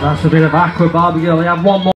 That's a bit of aqua barbecue. We have one more.